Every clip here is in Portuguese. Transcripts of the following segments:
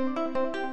Música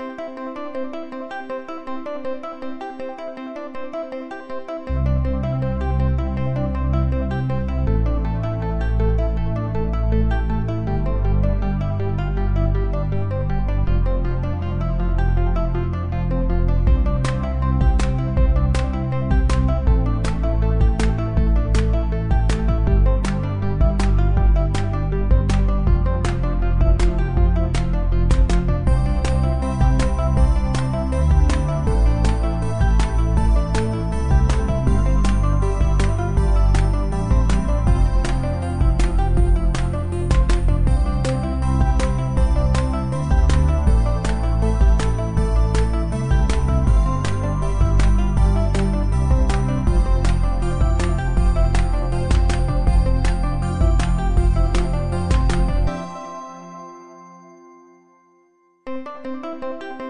you